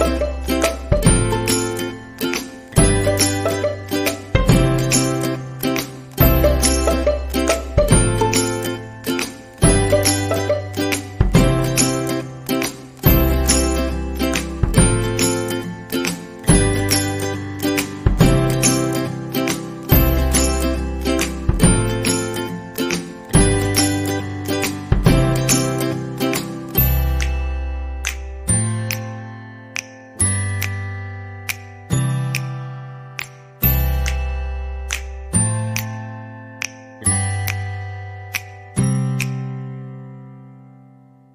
Thank you.